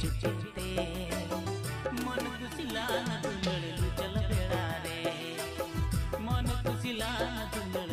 ಚುಚ್ಚುತ್ತೆ ಮನ ಕುಸಿಲ ದುಂಗಳು ಚಲ ಬೇಡ ರೇ ಮನ ಕುಸಿಲ ದುಂಗಳು